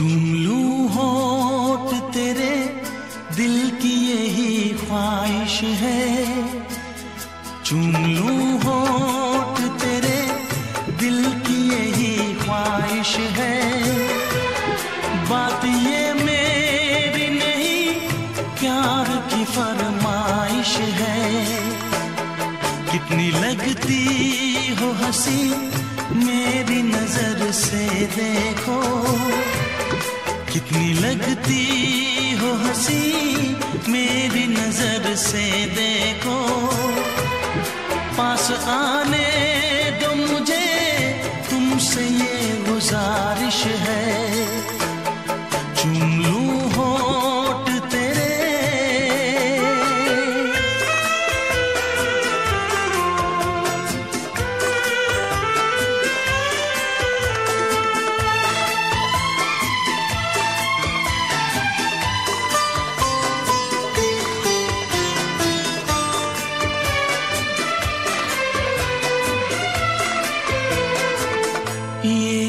चुम लूँ होठ तेरे, दिल की यही ख्वाहिश है। चुम लूँ होठ तेरे, दिल की यही ख्वाहिश है। बात ये मेरी नहीं, प्यार की फरमाइश है। कितनी लगती हो हँसी, मेरी नज़र से देखो। कितनी लगती हो हँसी मेरी नज़र से देखो। पास आने दो मुझे तुमसे ये Yeah.